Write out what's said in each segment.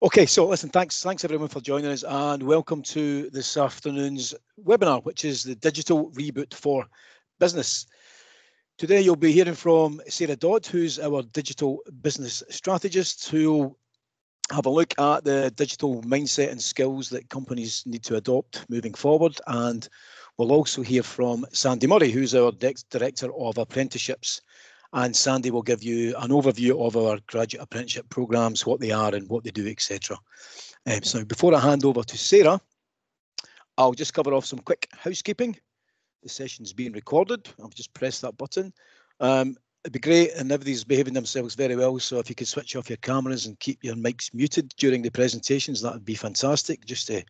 Okay, so listen, thanks, thanks everyone for joining us and welcome to this afternoon's webinar, which is the Digital Reboot for Business. Today you'll be hearing from Sara Dodd, who's our digital business strategist, who will have a look at the digital mindset and skills that companies need to adopt moving forward. And we'll also hear from Sandy Murray, who's our Director of Apprenticeships and Sandy will give you an overview of our graduate apprenticeship programs, what they are and what they do, etc. Um, so before I hand over to Sara, I'll just cover off some quick housekeeping. The session's being recorded. I've just pressed that button. Um, it'd be great and everybody's behaving themselves very well. So if you could switch off your cameras and keep your mics muted during the presentations, that would be fantastic, just to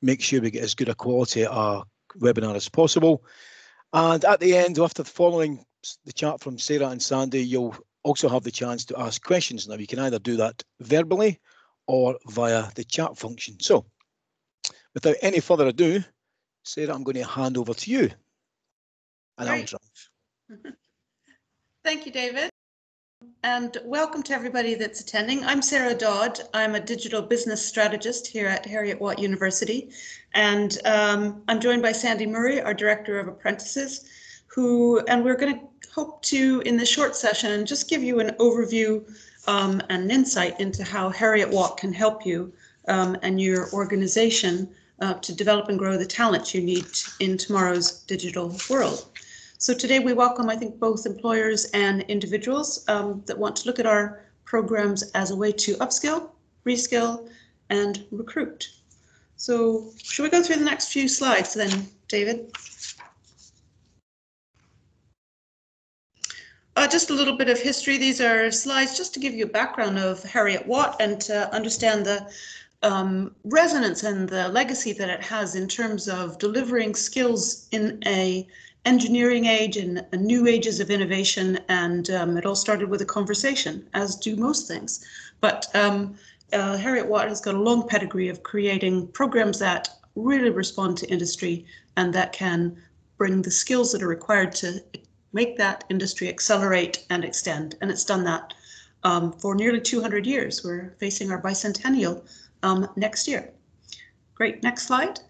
make sure we get as good a quality at our webinar as possible. And at the end, after the following the chat from Sara and Sandy, you'll also have the chance to ask questions. Now, you can either do that verbally or via the chat function. So, without any further ado, Sara, I'm going to hand over to you. And I'll drive. Thank you, David. And welcome to everybody that's attending. I'm Sara Dodd. I'm a digital business strategist here at Heriot Watt University. And um, I'm joined by Sandy Murray, our Director of Apprentices who, and we're going to hope to, in this short session, just give you an overview um, and an insight into how Heriot Watt can help you um, and your organization uh, to develop and grow the talent you need in tomorrow's digital world. So today we welcome, I think, both employers and individuals um, that want to look at our programs as a way to upskill, reskill, and recruit. So should we go through the next few slides then, David? Uh, just a little bit of history. These are slides just to give you a background of Heriot Watt and to understand the um, resonance and the legacy that it has in terms of delivering skills in a engineering age and new ages of innovation. And um, it all started with a conversation, as do most things. But um, uh, Heriot Watt has got a long pedigree of creating programs that really respond to industry and that can bring the skills that are required to make that industry accelerate and extend. And it's done that um, for nearly 200 years. We're facing our bicentennial um, next year. Great, next slide.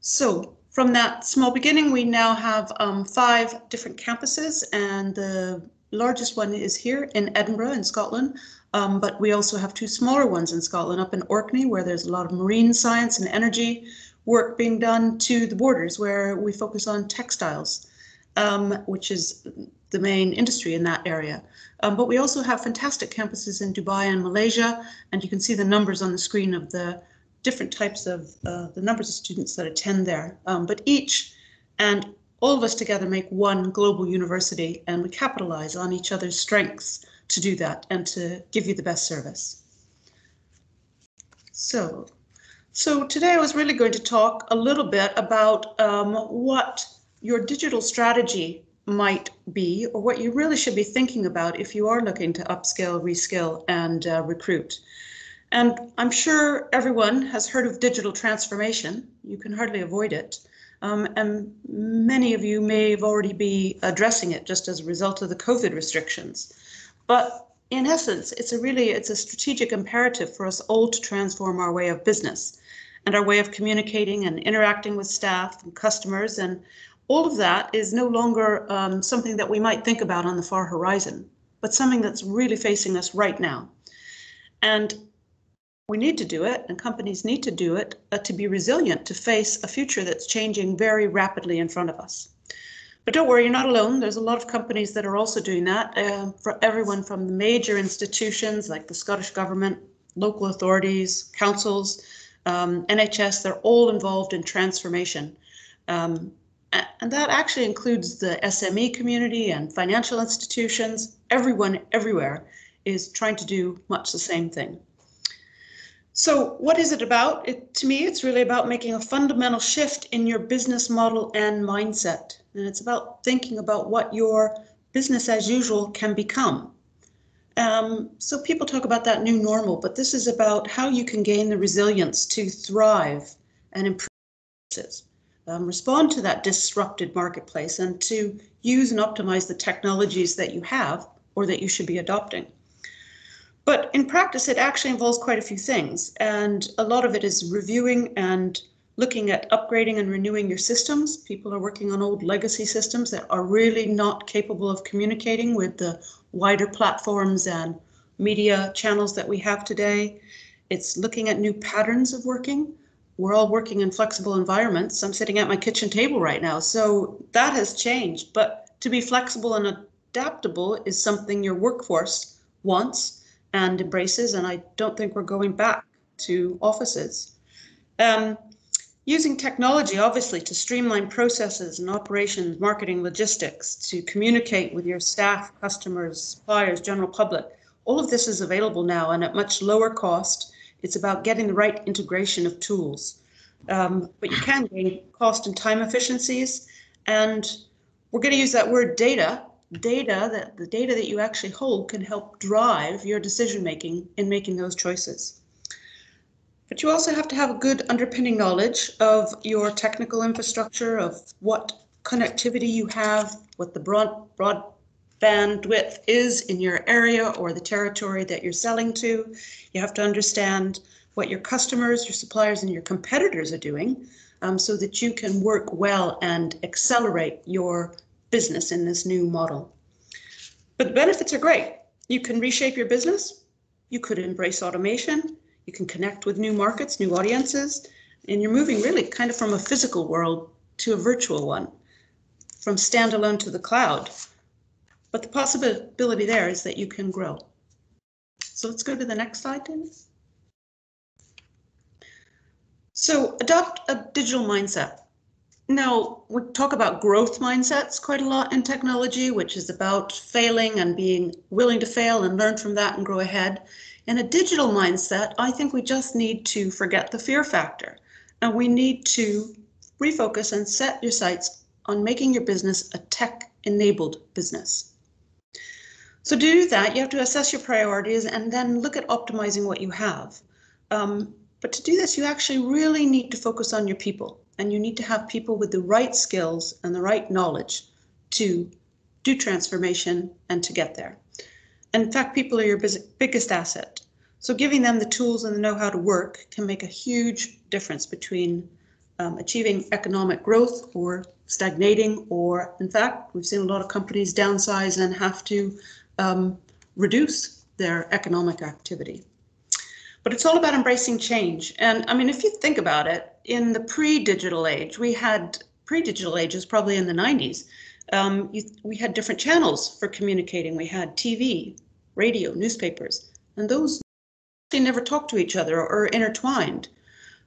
So from that small beginning, we now have um, five different campuses and the largest one is here in Edinburgh in Scotland. Um, but we also have two smaller ones in Scotland, up in Orkney, where there's a lot of marine science and energy work being done to the borders where we focus on textiles, um, which is the main industry in that area. Um, but we also have fantastic campuses in Dubai and Malaysia, and you can see the numbers on the screen of the different types of uh, the numbers of students that attend there. Um, but each and all of us together make one global university, and we capitalize on each other's strengths to do that and to give you the best service. So so today I was really going to talk a little bit about um, what your digital strategy might be or what you really should be thinking about if you are looking to upskill, reskill, and uh, recruit. And I'm sure everyone has heard of digital transformation. You can hardly avoid it. Um, and many of you may have already be addressing it just as a result of the COVID restrictions. But in essence, it's a really it's a strategic imperative for us all to transform our way of business and our way of communicating and interacting with staff and customers. And all of that is no longer um, something that we might think about on the far horizon, but something that's really facing us right now. And we need to do it, and companies need to do it uh, to be resilient to face a future that's changing very rapidly in front of us. But don't worry, you're not alone. There's a lot of companies that are also doing that. Uh, for everyone from the major institutions like the Scottish Government, local authorities, councils, um, NHS, they're all involved in transformation. Um, and that actually includes the SME community and financial institutions. Everyone everywhere is trying to do much the same thing. So what is it about? It, to me, it's really about making a fundamental shift in your business model and mindset. And it's about thinking about what your business as usual can become. Um, so people talk about that new normal, but this is about how you can gain the resilience to thrive and improve, um, respond to that disrupted marketplace, and to use and optimize the technologies that you have or that you should be adopting. But in practice, it actually involves quite a few things. And a lot of it is reviewing and looking at upgrading and renewing your systems. People are working on old legacy systems that are really not capable of communicating with the wider platforms and media channels that we have today. It's looking at new patterns of working. We're all working in flexible environments. I'm sitting at my kitchen table right now. So that has changed. But to be flexible and adaptable is something your workforce wants and embraces. And I don't think we're going back to offices. Um, using technology, obviously, to streamline processes and operations, marketing, logistics, to communicate with your staff, customers, suppliers, general public. All of this is available now and at much lower cost it's about getting the right integration of tools. Um, but you can gain cost and time efficiencies. And we're going to use that word data. Data that the data that you actually hold can help drive your decision making in making those choices. You also have to have a good underpinning knowledge of your technical infrastructure, of what connectivity you have, what the broad, broad bandwidth is in your area or the territory that you're selling to. You have to understand what your customers, your suppliers, and your competitors are doing um, so that you can work well and accelerate your business in this new model. But the benefits are great. You can reshape your business. You could embrace automation. You can connect with new markets, new audiences, and you're moving really kind of from a physical world to a virtual one, from standalone to the cloud. But the possibility there is that you can grow. So let's go to the next slide, Dennis. So adopt a digital mindset. Now, we talk about growth mindsets quite a lot in technology, which is about failing and being willing to fail and learn from that and grow ahead. In a digital mindset, I think we just need to forget the fear factor. And we need to refocus and set your sights on making your business a tech enabled business. So to do that, you have to assess your priorities and then look at optimizing what you have. Um, but to do this, you actually really need to focus on your people and you need to have people with the right skills and the right knowledge to do transformation and to get there. In fact, people are your biggest asset. So giving them the tools and the know-how to work can make a huge difference between um, achieving economic growth or stagnating, or in fact, we've seen a lot of companies downsize and have to um, reduce their economic activity. But it's all about embracing change. And I mean, if you think about it, in the pre-digital age, we had pre-digital ages probably in the 90s. Um, you, we had different channels for communicating. We had TV, radio, newspapers, and those they never talked to each other or intertwined.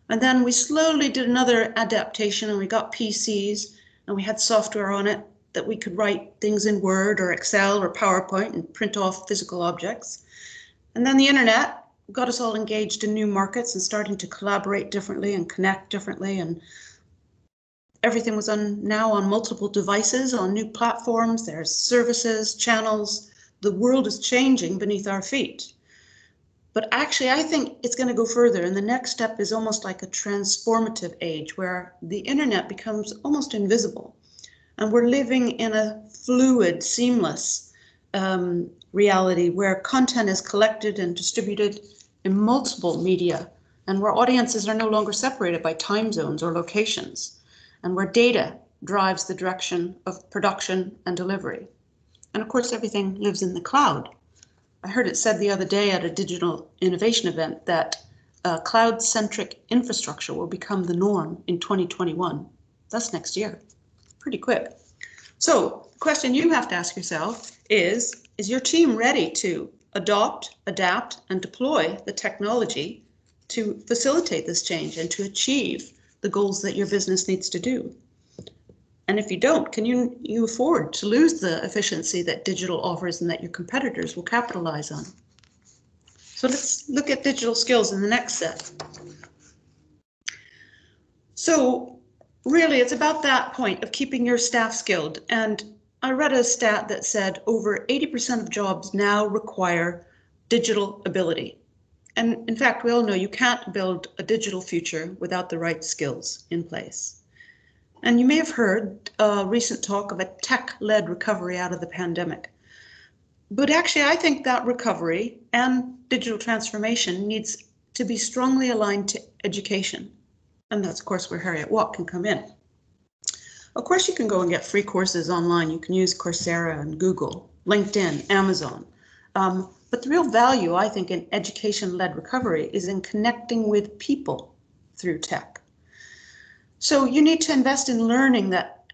And then we slowly did another adaptation and we got PCs and we had software on it that we could write things in Word or Excel or PowerPoint and print off physical objects. And then the internet got us all engaged in new markets and starting to collaborate differently and connect differently. And everything was on now on multiple devices, on new platforms. There's services, channels. The world is changing beneath our feet. But actually, I think it's going to go further. And the next step is almost like a transformative age where the internet becomes almost invisible. And we're living in a fluid, seamless um, reality where content is collected and distributed in multiple media and where audiences are no longer separated by time zones or locations and where data drives the direction of production and delivery. And of course, everything lives in the cloud. I heard it said the other day at a digital innovation event that uh, cloud centric infrastructure will become the norm in 2021. That's next year pretty quick. So the question you have to ask yourself is, is your team ready to adopt, adapt, and deploy the technology to facilitate this change and to achieve the goals that your business needs to do? And if you don't, can you, you afford to lose the efficiency that digital offers and that your competitors will capitalize on? So let's look at digital skills in the next set. So really, it's about that point of keeping your staff skilled. And I read a stat that said over 80% of jobs now require digital ability. And in fact, we all know you can't build a digital future without the right skills in place. And you may have heard recent talk of a tech led recovery out of the pandemic. but actually, I think that recovery and digital transformation needs to be strongly aligned to education. And that's, of course, where Heriot Watt can come in. Of course, you can go and get free courses online. You can use Coursera and Google, LinkedIn, Amazon. Um, but the real value, I think, in education led recovery is in connecting with people through tech. So you need to invest in learning that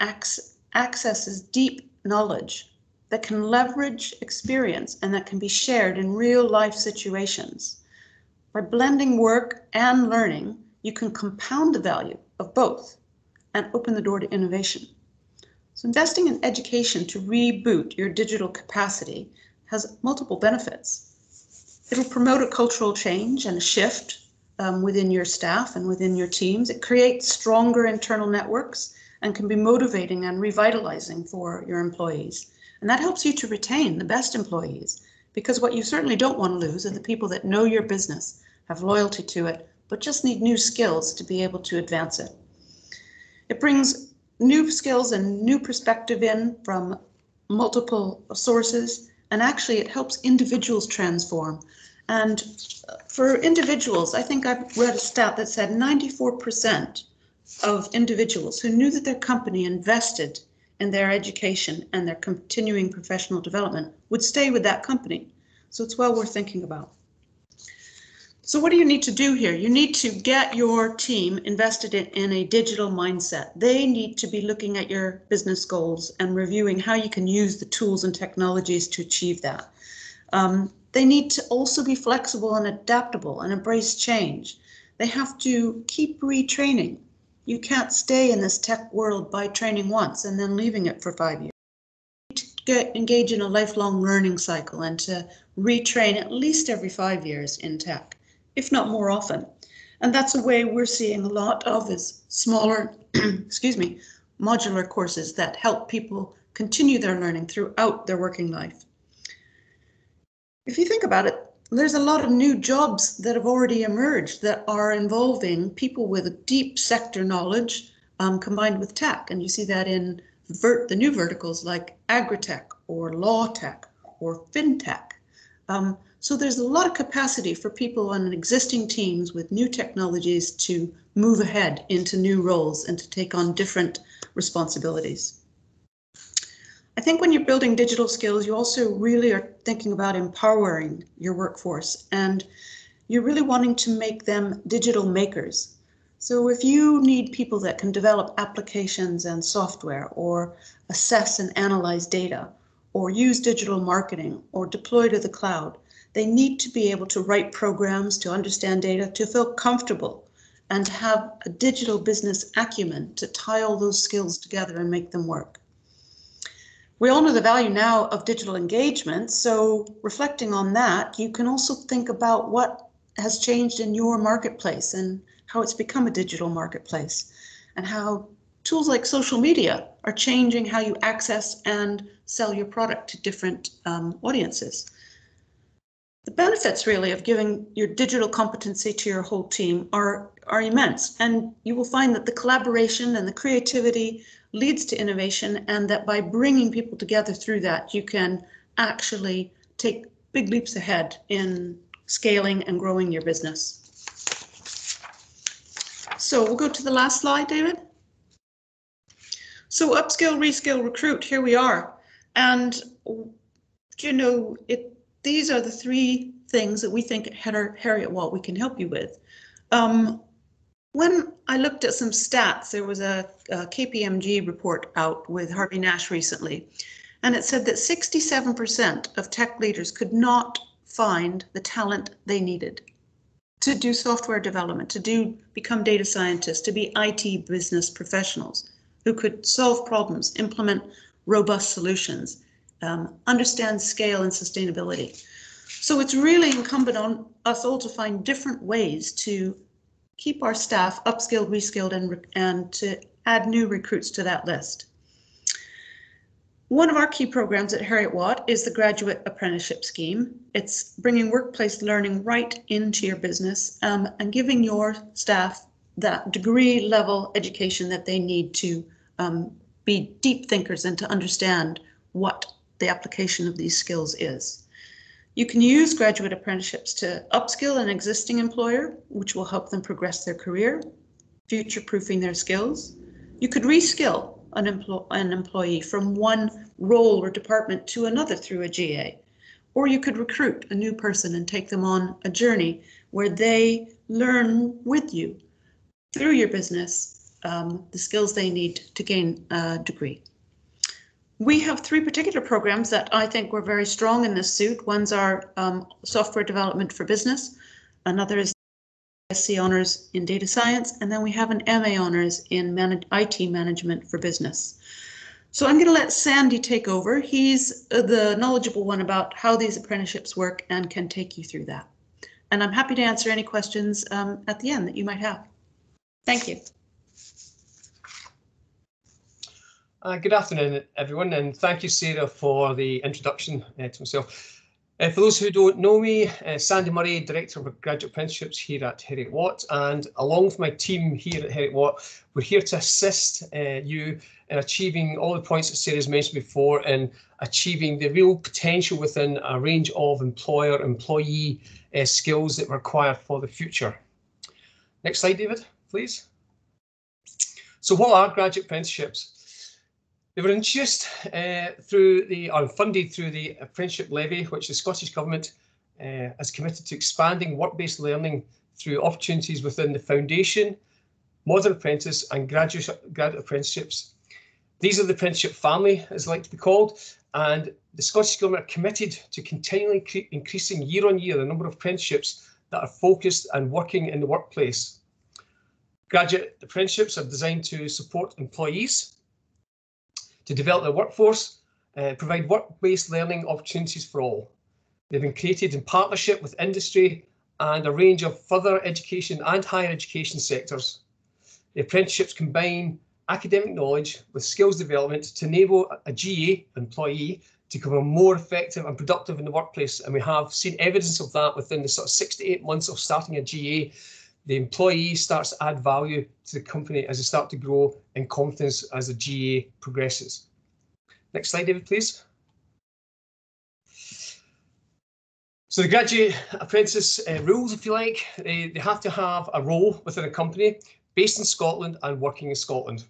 accesses deep knowledge that can leverage experience and that can be shared in real life situations. By blending work and learning, you can compound the value of both and open the door to innovation. So investing in education to reboot your digital capacity has multiple benefits. It'll promote a cultural change and a shift um, within your staff and within your teams. It creates stronger internal networks and can be motivating and revitalizing for your employees. And that helps you to retain the best employees because what you certainly don't want to lose are the people that know your business, have loyalty to it, but just need new skills to be able to advance it. It brings new skills and new perspective in from multiple sources, and actually it helps individuals transform. And for individuals, I think I've read a stat that said 94% of individuals who knew that their company invested in their education and their continuing professional development would stay with that company. So it's well worth thinking about. So what do you need to do here? You need to get your team invested in, in, a digital mindset. They need to be looking at your business goals and reviewing how you can use the tools and technologies to achieve that. Um, they need to also be flexible and adaptable and embrace change. They have to keep retraining you can't stay in this tech world by training once and then leaving it for five years. To get engage in a lifelong learning cycle and to retrain at least every five years in tech, if not more often. And that's a way we're seeing a lot of is smaller, excuse me, modular courses that help people continue their learning throughout their working life. If you think about it, there's a lot of new jobs that have already emerged that are involving people with deep sector knowledge um, combined with tech. And you see that in vert, the new verticals like agritech or law tech or fintech. Um, so there's a lot of capacity for people on existing teams with new technologies to move ahead into new roles and to take on different responsibilities. I think when you're building digital skills, you also really are thinking about empowering your workforce and you're really wanting to make them digital makers. So if you need people that can develop applications and software or assess and analyze data or use digital marketing or deploy to the cloud, they need to be able to write programs to understand data, to feel comfortable and have a digital business acumen to tie all those skills together and make them work. We all know the value now of digital engagement. So reflecting on that, you can also think about what has changed in your marketplace and how it's become a digital marketplace and how tools like social media are changing how you access and sell your product to different um, audiences. The benefits really of giving your digital competency to your whole team are, are immense. And you will find that the collaboration and the creativity leads to innovation and that by bringing people together through that, you can actually take big leaps ahead in scaling and growing your business. So we'll go to the last slide, David. So upskill, reskill, recruit, here we are. And, you know, it, these are the three things that we think at Heriot Watt we can help you with. Um, when I looked at some stats, there was a, a KPMG report out with Harvey Nash recently, and it said that 67% of tech leaders could not find the talent they needed to do software development, to do become data scientists, to be IT business professionals who could solve problems, implement robust solutions, um, understand scale and sustainability. So it's really incumbent on us all to find different ways to keep our staff upskilled, reskilled, and, and to add new recruits to that list. One of our key programs at Heriot Watt is the Graduate Apprenticeship Scheme. It's bringing workplace learning right into your business um, and giving your staff that degree level education that they need to um, be deep thinkers and to understand what the application of these skills is. You can use graduate apprenticeships to upskill an existing employer, which will help them progress their career, future proofing their skills. You could reskill an, empl an employee from one role or department to another through a GA. Or you could recruit a new person and take them on a journey where they learn with you through your business um, the skills they need to gain a degree. We have three particular programs that I think were very strong in this suit. One's our um, software development for business. Another is SC honors in data science, and then we have an MA honors in manage, IT management for business. So I'm going to let Sandy take over. He's uh, the knowledgeable one about how these apprenticeships work and can take you through that. And I'm happy to answer any questions um, at the end that you might have. Thank you. Uh, good afternoon, everyone, and thank you, Sara, for the introduction uh, to myself. Uh, for those who don't know me, uh, Sandy Murray, Director of Graduate Apprenticeships here at Heriot Watt, and along with my team here at Heriot Watt, we're here to assist uh, you in achieving all the points that Sara's mentioned before and achieving the real potential within a range of employer-employee uh, skills that require for the future. Next slide, David, please. So what are graduate apprenticeships? They were introduced uh, through the, or funded through the apprenticeship levy, which the Scottish Government uh, has committed to expanding work-based learning through opportunities within the foundation, modern apprentice and graduate, apprenticeships. These are the apprenticeship family, as like to be called, and the Scottish Government are committed to continually increasing year on year the number of apprenticeships that are focused and working in the workplace. Graduate apprenticeships are designed to support employees to develop their workforce, uh, provide work-based learning opportunities for all. They've been created in partnership with industry and a range of further education and higher education sectors. The apprenticeships combine academic knowledge with skills development to enable a GA employee to become more effective and productive in the workplace. And we have seen evidence of that within the sort of six to eight months of starting a GA. The employee starts to add value to the company as they start to grow in confidence as the GA progresses. Next slide, David, please. So the graduate apprentice uh, rules, if you like, they, they have to have a role within a company based in Scotland and working in Scotland.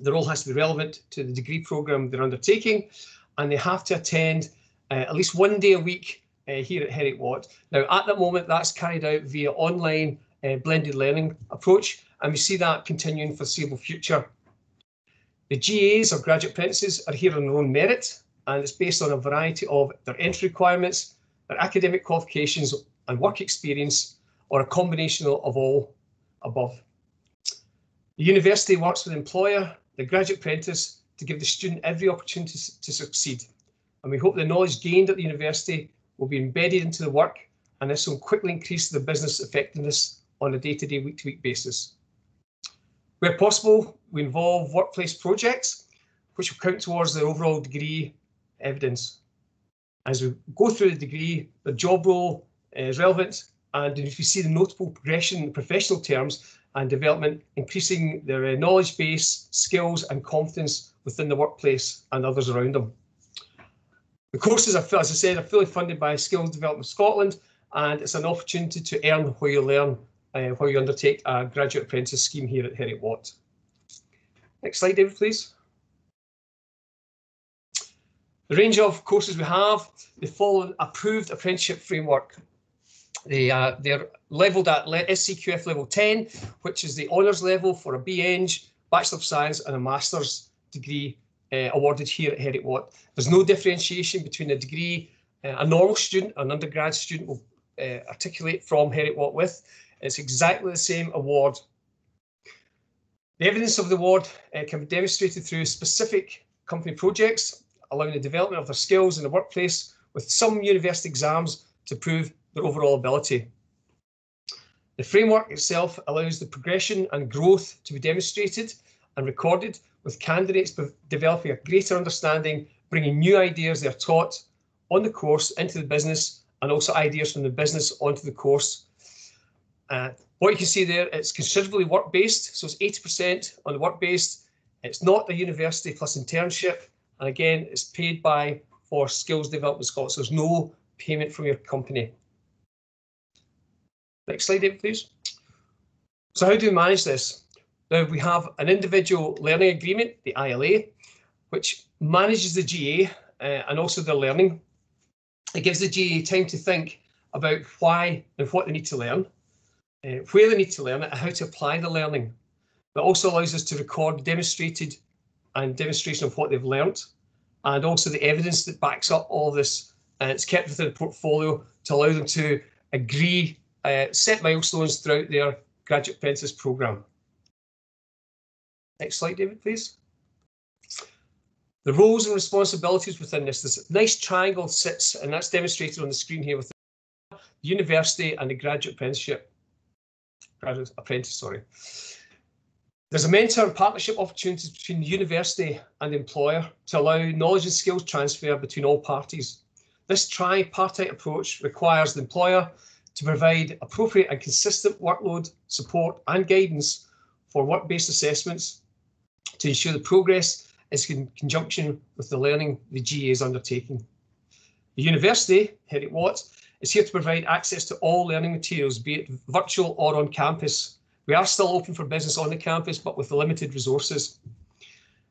The role has to be relevant to the degree programme they're undertaking, and they have to attend uh, at least one day a week uh, here at Heriot Watt. Now, at the moment, that's carried out via online uh, blended learning approach, and we see that continuing for foreseeable future. The GAs or graduate apprentices are here on their own merit, and it's based on a variety of their entry requirements, their academic qualifications and work experience, or a combination of all above. The university works with the employer, the graduate apprentice, to give the student every opportunity to succeed. And we hope the knowledge gained at the university will be embedded into the work, and this will quickly increase the business effectiveness on a day-to-day, week-to-week basis. Where possible, we involve workplace projects, which will count towards the overall degree evidence. As we go through the degree, the job role is relevant, and if you see the notable progression in professional terms and development, increasing their uh, knowledge base, skills and confidence within the workplace and others around them. The courses, are, as I said, are fully funded by Skills Development Scotland, and it's an opportunity to earn where you learn uh, while you undertake a graduate apprentice scheme here at Heriot Watt. Next slide, David, please. The range of courses we have, they follow an approved apprenticeship framework. They, uh, they're levelled at SCQF level 10, which is the honours level for a BEng, Bachelor of Science and a Master's degree uh, awarded here at Heriot Watt. There's no differentiation between a degree uh, a normal student, an undergrad student will uh, articulate from Heriot Watt with. It's exactly the same award. The evidence of the award uh, can be demonstrated through specific company projects, allowing the development of their skills in the workplace with some university exams to prove their overall ability. The framework itself allows the progression and growth to be demonstrated and recorded with candidates developing a greater understanding, bringing new ideas they are taught on the course into the business and also ideas from the business onto the course uh, what you can see there, it's considerably work-based, so it's 80% on the work-based. It's not a university plus internship, and again, it's paid by for Skills Development Scotland. So there's no payment from your company. Next slide, David, please. So how do we manage this? Now we have an individual learning agreement, the ILA, which manages the GA uh, and also the learning. It gives the GA time to think about why and what they need to learn, uh, where they need to learn it, and how to apply the learning. It also allows us to record demonstrated and demonstration of what they've learned, and also the evidence that backs up all this. And it's kept within the portfolio to allow them to agree uh, set milestones throughout their graduate apprentice programme. Next slide, David, please. The roles and responsibilities within this, this nice triangle sits, and that's demonstrated on the screen here with the university and the graduate apprenticeship, graduate apprentice, sorry. There's a mentor and partnership opportunities between the university and the employer to allow knowledge and skills transfer between all parties. This tripartite approach requires the employer to provide appropriate and consistent workload support and guidance for work-based assessments to ensure the progress is in conjunction with the learning the GA is undertaking. The university, Heriot Watt, is here to provide access to all learning materials, be it virtual or on campus. We are still open for business on the campus, but with limited resources.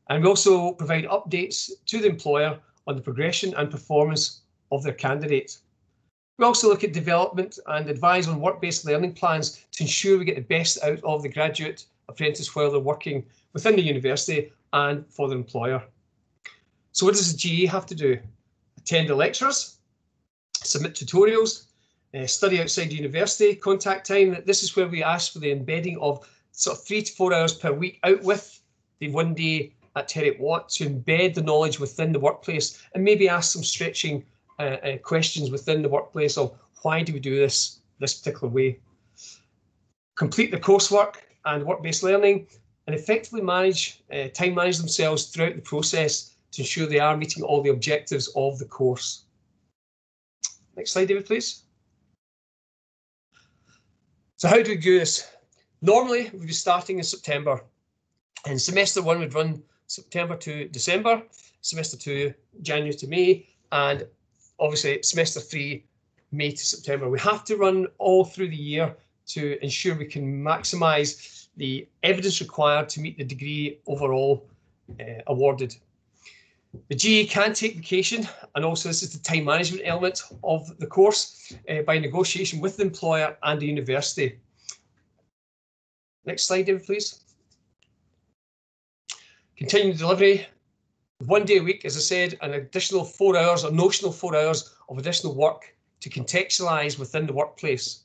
And we also provide updates to the employer on the progression and performance of their candidate. We also look at development and advise on work-based learning plans to ensure we get the best out of the graduate apprentice while they're working within the university and for the employer. So what does the GA have to do? Attend the lectures, submit tutorials, uh, study outside university, contact time. This is where we ask for the embedding of sort of three to four hours per week out with the one day at Heriot Watt to embed the knowledge within the workplace and maybe ask some stretching uh, uh, questions within the workplace of why do we do this this particular way. Complete the coursework and work-based learning and effectively manage, uh, time manage themselves throughout the process to ensure they are meeting all the objectives of the course. Next slide, David, please. So how do we do this? Normally, we'd be starting in September and semester one would run September to December, semester two, January to May, and obviously semester three, May to September. We have to run all through the year to ensure we can maximise the evidence required to meet the degree overall uh, awarded. The GA can take vacation, and also this is the time management element of the course uh, by negotiation with the employer and the university. Next slide, David, please. Continuing delivery one day a week, as I said, an additional four hours or notional four hours of additional work to contextualise within the workplace.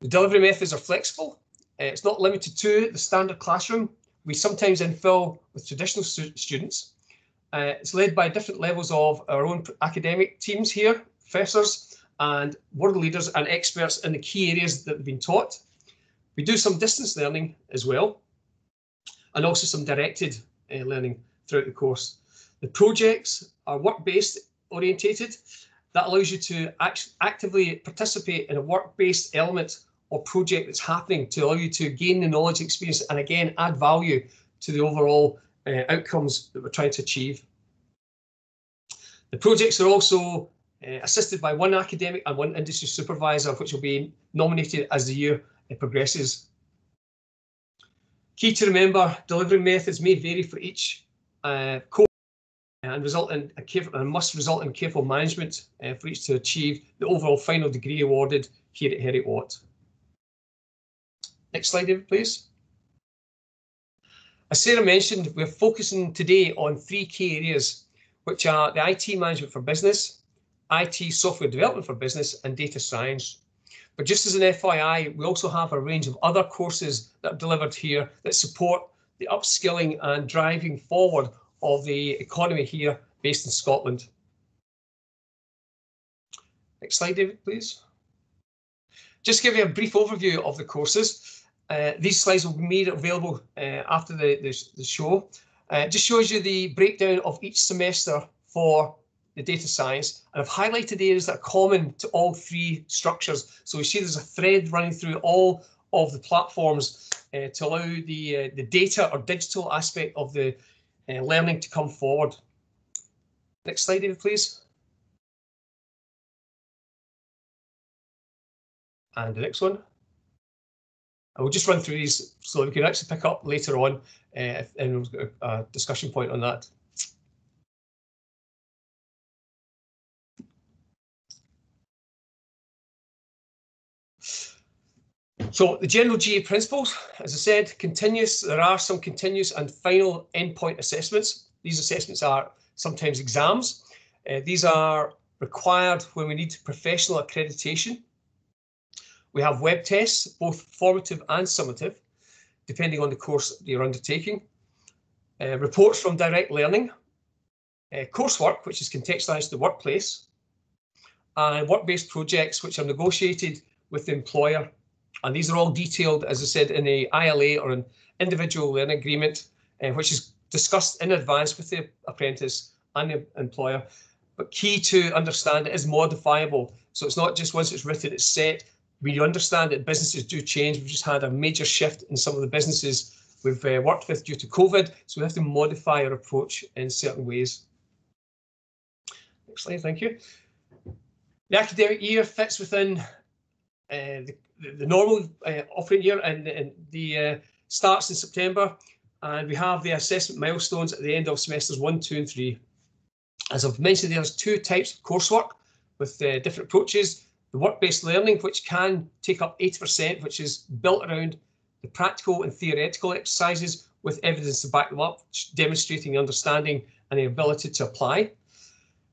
The delivery methods are flexible. Uh, it's not limited to the standard classroom. We sometimes infill with traditional stu students. Uh, it's led by different levels of our own academic teams here, professors and world leaders and experts in the key areas that have been taught. We do some distance learning as well, and also some directed uh, learning throughout the course. The projects are work-based orientated. That allows you to act actively participate in a work-based element or project that's happening to allow you to gain the knowledge experience and again add value to the overall uh, outcomes that we're trying to achieve. The projects are also uh, assisted by one academic and one industry supervisor, which will be nominated as the year uh, progresses. Key to remember, delivery methods may vary for each uh, and result in a careful, and must result in careful management uh, for each to achieve the overall final degree awarded here at Heriot Watt. Next slide, please. As Sara mentioned, we're focusing today on three key areas, which are the IT management for business, IT software development for business, and data science. But just as an FYI, we also have a range of other courses that are delivered here that support the upskilling and driving forward of the economy here based in Scotland. Next slide, David, please. Just give you a brief overview of the courses. Uh, these slides will be made available uh, after the, the, the show. Uh, just shows you the breakdown of each semester for the data science. And I've highlighted areas that are common to all three structures. So we see there's a thread running through all of the platforms uh, to allow the uh, the data or digital aspect of the uh, learning to come forward. Next slide, David, please. And the next one. I will just run through these so we can actually pick up later on uh, and we've got a discussion point on that. So the general GA principles, as I said, continuous. There are some continuous and final endpoint assessments. These assessments are sometimes exams. Uh, these are required when we need professional accreditation. We have web tests, both formative and summative, depending on the course you're undertaking. Uh, reports from direct learning, uh, coursework, which is contextualized to the workplace, and work-based projects, which are negotiated with the employer and these are all detailed, as I said, in a ILA or an individual learning agreement, uh, which is discussed in advance with the apprentice and the employer. But key to understand it is modifiable. So it's not just once it's written, it's set. We understand that businesses do change. We've just had a major shift in some of the businesses we've uh, worked with due to COVID. So we have to modify our approach in certain ways. Next slide, thank you. The academic year fits within uh, the, the, normal uh, offering year and, and the uh, starts in September and we have the assessment milestones at the end of semesters one, two and three. As I've mentioned, there's two types of coursework with uh, different approaches. The work-based learning, which can take up 80%, which is built around the practical and theoretical exercises with evidence to back them up, demonstrating understanding and the ability to apply.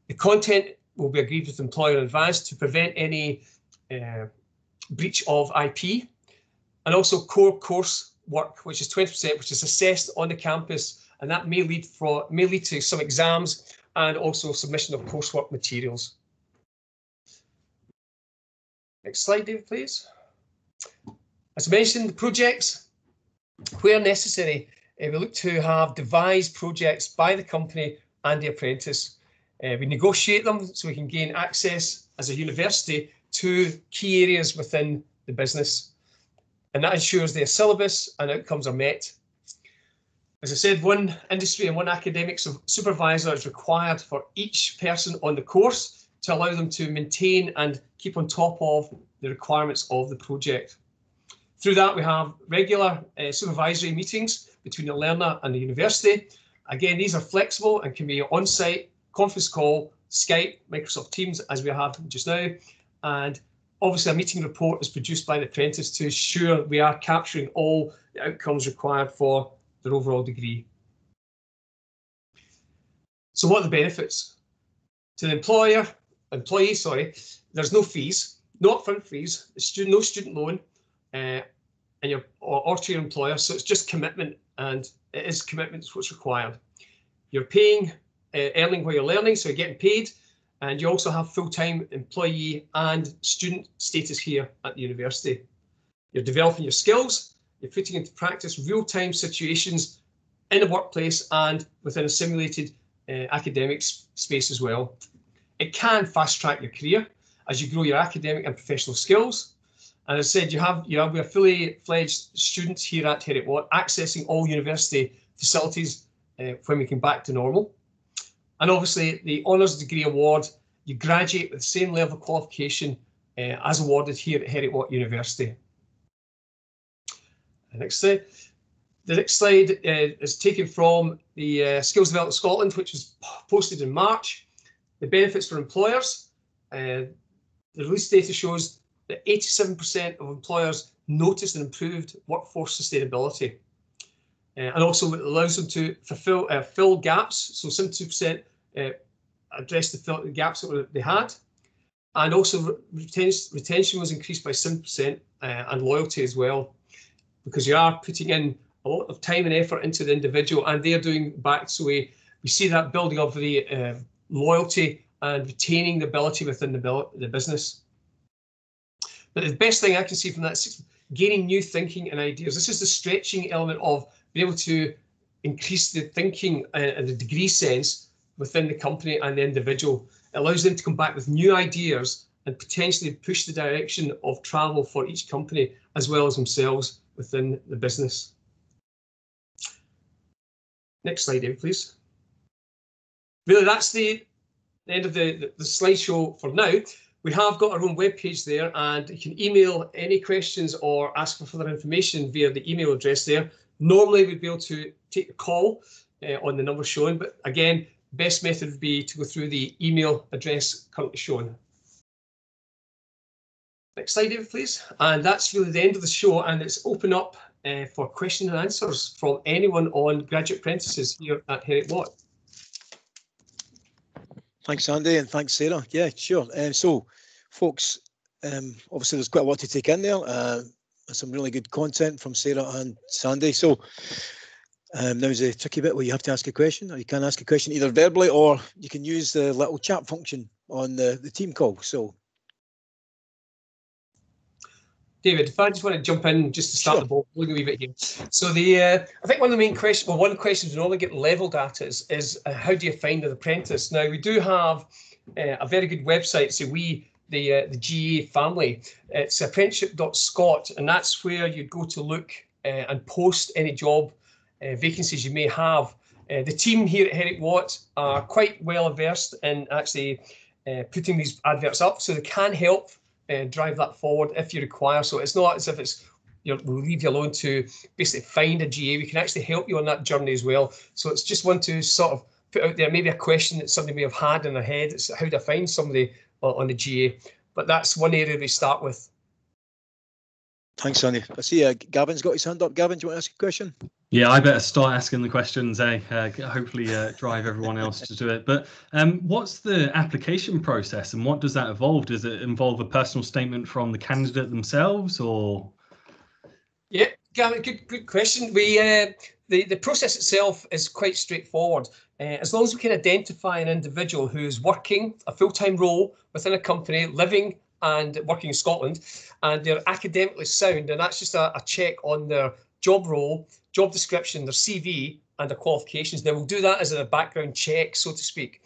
The content will be agreed with employer in advance to prevent any uh, breach of IP, and also core course work, which is 20%, which is assessed on the campus, and that may lead for may lead to some exams and also submission of coursework materials. Next slide, David, please. As mentioned, the projects, where necessary, uh, we look to have devised projects by the company and the apprentice. Uh, we negotiate them so we can gain access as a university to key areas within the business. And that ensures their syllabus and outcomes are met. As I said, one industry and one academic supervisor is required for each person on the course to allow them to maintain and keep on top of the requirements of the project. Through that, we have regular uh, supervisory meetings between the learner and the university. Again, these are flexible and can be on-site, conference call, Skype, Microsoft Teams, as we have just now, and obviously a meeting report is produced by the apprentice to ensure we are capturing all the outcomes required for their overall degree. So what are the benefits? To the employer, employee, sorry, there's no fees, no upfront fees, student, no student loan, uh, and your or, or to your employer. So it's just commitment, and it is commitment what's required. You're paying, uh, earning while you're learning, so you're getting paid and you also have full-time employee and student status here at the university. You're developing your skills, you're putting into practice real-time situations in the workplace and within a simulated uh, academic space as well. It can fast track your career as you grow your academic and professional skills. And as I said, you have you have we are fully fledged students here at Heriot-Watt accessing all university facilities uh, when we come back to normal. And obviously, the honours degree award, you graduate with the same level of qualification uh, as awarded here at Heriot-Watt University. The next slide. The next slide uh, is taken from the uh, Skills Development Scotland, which was posted in March. The benefits for employers. Uh, the release data shows that 87% of employers noticed an improved workforce sustainability. Uh, and also it allows them to fulfill uh, fill gaps. So 72% uh, addressed the, gaps that they had. And also retention, retention was increased by 7% uh, and loyalty as well, because you are putting in a lot of time and effort into the individual and they're doing back. So we, we see that building of the loyalty and retaining the ability within the, the business. But the best thing I can see from that is gaining new thinking and ideas. This is the stretching element of being able to increase the thinking and the degree sense within the company and the individual. It allows them to come back with new ideas and potentially push the direction of travel for each company as well as themselves within the business. Next slide, please. Really, that's the the end of the, the, the slideshow for now. We have got our own webpage there and you can email any questions or ask for further information via the email address there. Normally we'd be able to take a call uh, on the number shown, but again, best method would be to go through the email address currently shown. Next slide, David, please. And that's really the end of the show and it's open up uh, for questions and answers from anyone on graduate apprentices here at Heriot Watt. Thanks, Andy, and thanks, Sara. Yeah, sure. Um, so, folks, um, obviously there's quite a lot to take in there. Uh, some really good content from Sara and Sandy. So um, now's a tricky bit where you have to ask a question, or you can ask a question either verbally or you can use the little chat function on the, the team call. So David, if I just want to jump in just to start sure. the ball, we'll leave it here. So the uh, I think one of the main questions, well, one of the questions we normally get leveled at is, is uh, how do you find an apprentice? Now we do have uh, a very good website. So we, the uh, the GA family, it's apprenticeship.scot, and that's where you'd go to look uh, and post any job uh, vacancies you may have. the team here at Heriot Watt are quite well versed in actually putting these adverts up, so they can help uh, drive that forward if you require. So it's not as if it's you know, we'll leave you alone to basically find a GA. We can actually help you on that journey as well. So it's just one to sort of put out there maybe a question that somebody may have had in their head. It's how to find somebody on the GA. But that's one area we start with. Thanks, Sonny. I see uh, Gavin's got his hand up. Gavin, do you want to ask a question? Yeah, I better start asking the questions, eh? Uh, hopefully, uh, drive everyone else to do it. But um, what's the application process, and what does that involve? Does it involve a personal statement from the candidate themselves, or? Yeah, good, good question. We uh, the the process itself is quite straightforward. Uh, as long as we can identify an individual who's working a full time role within a company, living and working in Scotland, and they're academically sound, and that's just a, a check on their job role, job description, their CV, and their qualifications. Then we'll do that as a background check, so to speak.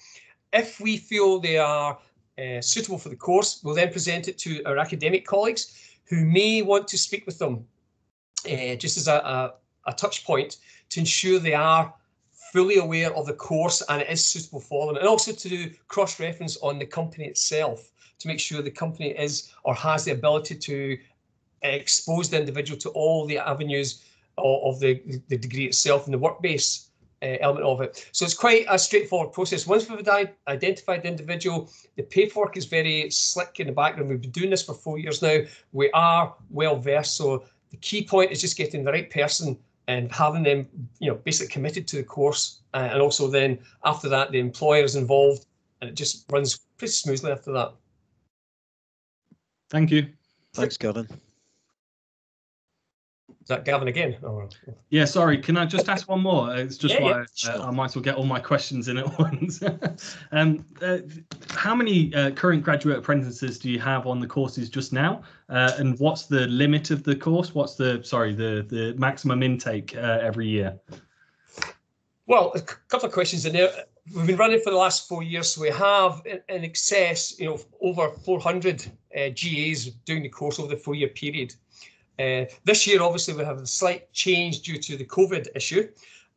If we feel they are uh, suitable for the course, we'll then present it to our academic colleagues who may want to speak with them uh, just as a, a, a touch point to ensure they are fully aware of the course and it is suitable for them and also to do cross reference on the company itself to make sure the company is or has the ability to expose the individual to all the avenues of, of the, the degree itself and the work base uh, element of it. So it's quite a straightforward process. Once we've identified the individual, the paperwork is very slick in the background. We've been doing this for four years now. We are well versed. So the key point is just getting the right person and having them, you know, basically committed to the course. Uh, and also then after that, the employer is involved and it just runs pretty smoothly after that. Thank you. Thanks, Gavin. Is that Gavin again? Oh, yeah, sorry. Can I just ask one more? It's just yeah, why yeah, sure. uh, I might as well get all my questions in at once. um, uh, how many uh, current graduate apprentices do you have on the courses just now? Uh, and what's the limit of the course? What's the sorry the the maximum intake uh, every year? Well, a couple of questions in there. We've been running for the last four years, so we have in excess, you know, over 400 uh, GAs doing the course over the four-year period. Uh, this year, obviously, we have a slight change due to the COVID issue.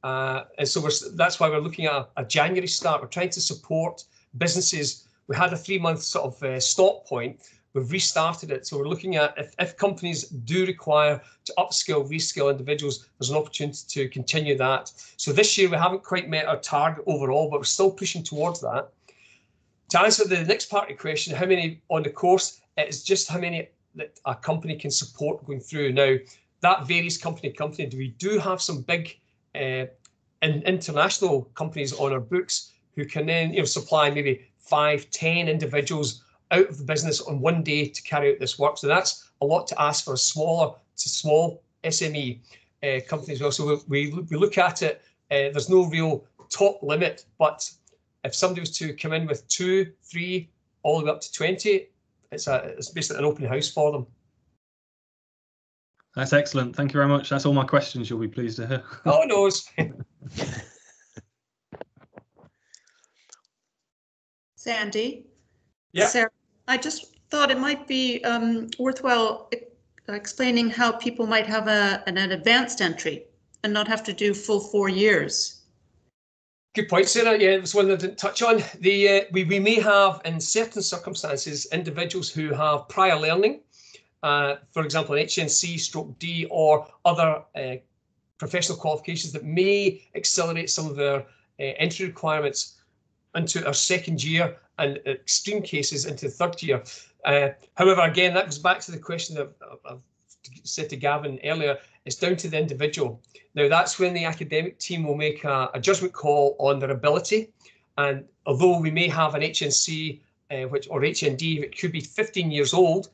Uh, and so that's why we're looking at a, January start. We're trying to support businesses. We had a three month sort of uh, stop point. We've restarted it. So we're looking at if, if companies do require to upskill, reskill individuals, there's an opportunity to continue that. So this year we haven't quite met our target overall, but we're still pushing towards that. To answer the next part of the question, how many on the course, it's just how many that a company can support going through. Now, that varies company to company. We do have some big uh, in, international companies on our books who can then you know, supply maybe five, ten individuals out of the business on one day to carry out this work. So that's a lot to ask for a smaller to small SME uh, company as well. So we, we, we look at it, uh, there's no real top limit, but if somebody was to come in with two, three, all the way up to 20, it's a it's basically an open house for them. That's excellent. Thank you very much. That's all my questions. You'll be pleased to hear. oh no. Sandy. Yeah. Sara, I just thought it might be um, worthwhile explaining how people might have a, an, an advanced entry and not have to do full four years. Good point, Sara. Yeah, it was one I didn't touch on. The uh, we, we may have, in certain circumstances, individuals who have prior learning, uh, for example, an HNC stroke D or other uh, professional qualifications that may accelerate some of their uh, entry requirements into our second year and extreme cases into the third year. Uh, however, again, that goes back to the question that I've said to Gavin earlier, it's down to the individual. Now, that's when the academic team will make a, a judgment call on their ability. And although we may have an HNC uh, which or HND, it could be 15 years old,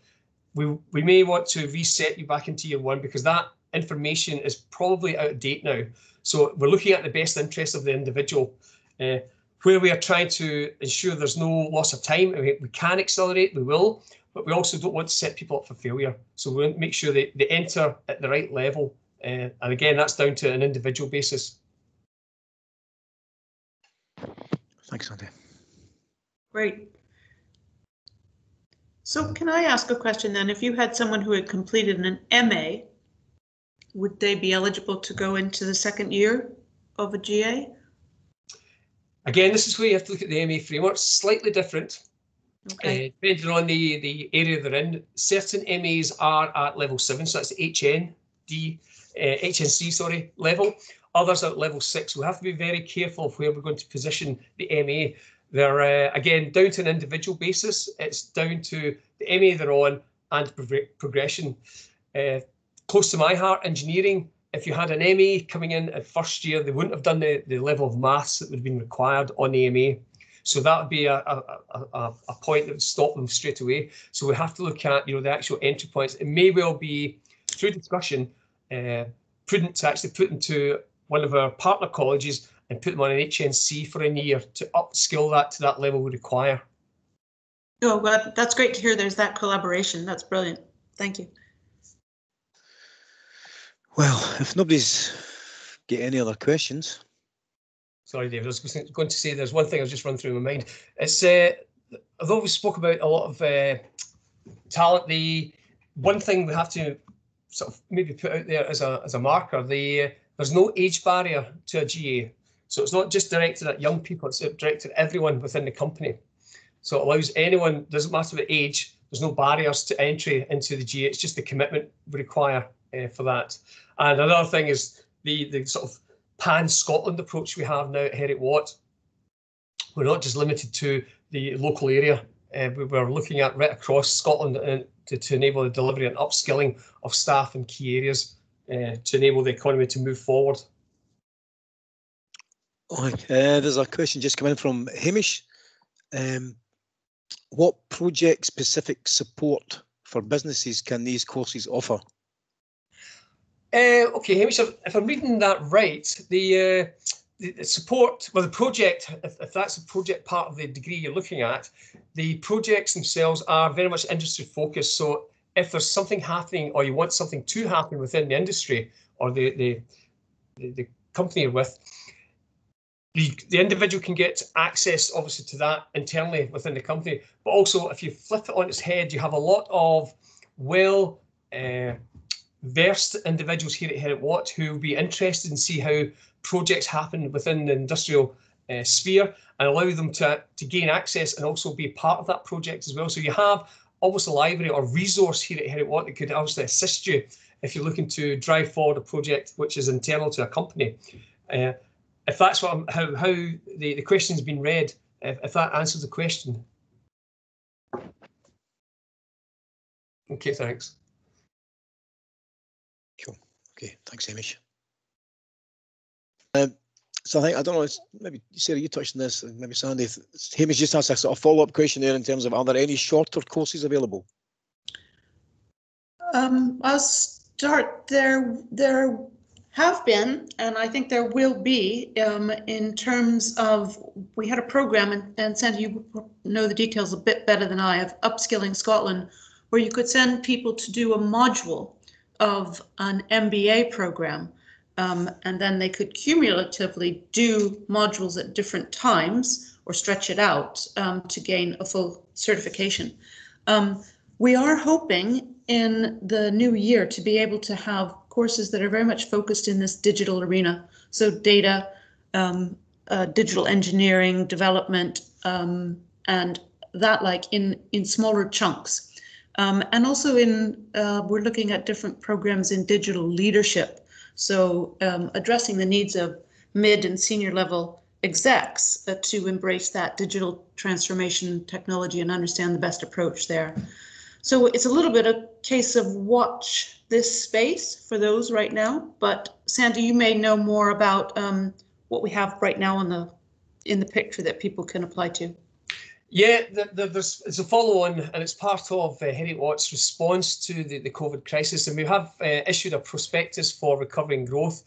we, we may want to reset you back into year one because that information is probably out of date now. So we're looking at the best interest of the individual. Uh, where we are trying to ensure there's no loss of time, we, we can accelerate, we will, but we also don't want to set people up for failure. So we want to make sure they, they enter at the right level. Uh, and again, that's down to an individual basis. Thanks, Andy. Great. So can I ask a question then? If you had someone who had completed an MA, would they be eligible to go into the second year of a GA? Again, this is where you have to look at the MA framework, slightly different. Okay. Uh, depending on the, the area they're in, certain MAs are at level seven, so that's HND, uh, HNC, sorry, level. Others are at level six. We have to be very careful of where we're going to position the MA. They're, uh, again, down to an individual basis. It's down to the MA they're on and pro progression. Uh, close to my heart, engineering. If you had an MA coming in at first year, they wouldn't have done the, the level of maths that would have been required on the MA. So that would be a, a, a, a point that would stop them straight away. So we have to look at you know the actual entry points. It may well be through discussion uh, prudent to actually put them to one of our partner colleges and put them on an HNC for a year to upskill that to that level we require. Oh, well, that's great to hear. There's that collaboration. That's brilliant. Thank you. Well, if nobody's got any other questions. Sorry, David, I was going to say there's one thing I was just run through my mind. It's uh, although we spoke about a lot of uh, talent, the one thing we have to sort of maybe put out there as a as a marker, the uh, there's no age barrier to a GA. So it's not just directed at young people, it's directed at everyone within the company. So it allows anyone, doesn't matter what age, there's no barriers to entry into the GA, it's just the commitment we require uh, for that. And another thing is the, the sort of pan-Scotland approach we have now at Heriot Watt. We're not just limited to the local area. Uh, we we're looking at right across Scotland and to, to enable the delivery and upskilling of staff in key areas uh, to enable the economy to move forward. Uh, there's a question just coming in from Hamish. Um, what project-specific support for businesses can these courses offer? Uh, okay, Hamish, if I'm reading that right, the, uh, the support, well, the project, if, if, that's a project part of the degree you're looking at, the projects themselves are very much industry focused. So if there's something happening or you want something to happen within the industry or the, the, the, the company you're with, the, the individual can get access obviously to that internally within the company, but also if you flip it on its head, you have a lot of well uh, versed individuals here at Heriot Watt who will be interested in see how projects happen within the industrial uh, sphere and allow them to, to gain access and also be part of that project as well. So you have almost a library or resource here at Heriot Watt that could obviously assist you if you're looking to drive forward a project which is internal to a company. Uh, if that's what I'm, how, how the, the question's been read, if, if that answers the question. Okay, thanks. Okay, thanks, Hamish. Um, so I think I don't know. maybe Sara, you touched on this, maybe Sandy. Hamish just asked a sort of follow-up question there in terms of are there any shorter courses available? Um, I'll start there. There have been, and I think there will be, um, in terms of we had a program, and, and Sandy, you know the details a bit better than I of upskilling Scotland, where you could send people to do a module of an MBA program. Um, and then they could cumulatively do modules at different times or stretch it out um, to gain a full certification. Um, we are hoping in the new year to be able to have courses that are very much focused in this digital arena. So data, um, uh, digital engineering development um, and that like in in smaller chunks. Um, and also in uh, we're looking at different programs in digital leadership. So um, addressing the needs of mid and senior level execs uh, to embrace that digital transformation technology and understand the best approach there. So it's a little bit a case of watch this space for those right now. But Sandy, you may know more about um, what we have right now in the in the picture that people can apply to. Yeah, the, the, there's it's a follow-on, and it's part of uh, Heriot-Watt's response to the, the COVID crisis, and we have uh, issued a prospectus for recovering growth,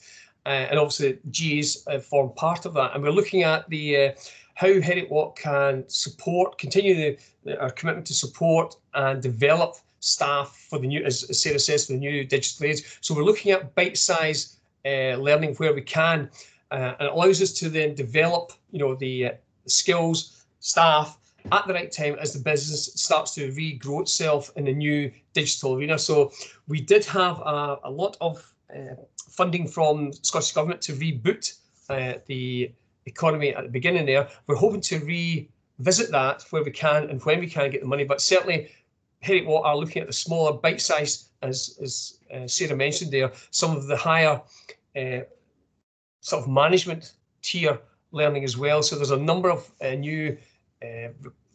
uh, and obviously GEs uh, form part of that, and we're looking at the uh, how Heriot-Watt can support, continue the, our commitment to support and develop staff for the new, as Sara says, for the new digital age. So we're looking at bite-size uh, learning where we can, and it allows us to then develop, you know, the skills, staff at the right time as the business starts to regrow itself in the new digital arena. So we did have a, a lot of uh, funding from Scottish Government to reboot uh, the economy at the beginning there. We're hoping to revisit that where we can and when we can get the money, but certainly Heriot-Watt are looking at the smaller bite size, as, as uh, Sara mentioned there, some of the higher uh, sort of management tier learning as well. So there's a number of uh, new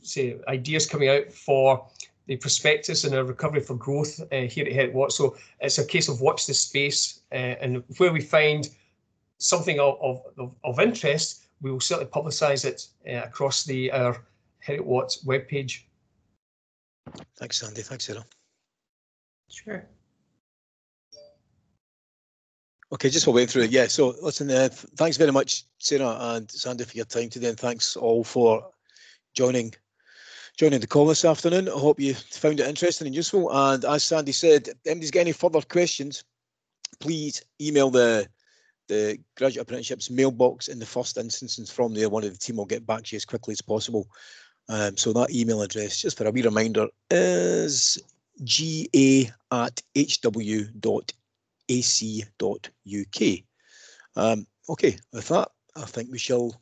say ideas coming out for the prospectus and a recovery for growth uh, here at Heriot-Watt. So it's a case of watch this space uh, and where we find something of, of, of interest, we will certainly publicise it uh, across the our Heriot-Watt webpage. Thanks, Sandy. Thanks, Sara. Sure. Okay, just while we're through it, yeah. So listen, uh, thanks very much, Sara and Sandy, for your time today, and thanks all for joining joining the call this afternoon. I hope you found it interesting and useful. And as Sandy said, if anybody's got any further questions, please email the the graduate apprenticeships mailbox in the first instance, and from there, one of the team will get back to you as quickly as possible. Um, so that email address, just for a wee reminder, is ga at hw.ac.uk. Um, okay, with that, I think we shall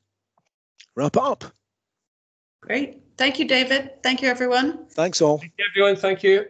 wrap it up. Great. Thank you, David. Thank you, everyone. Thanks all. Thank you, everyone. Thank you.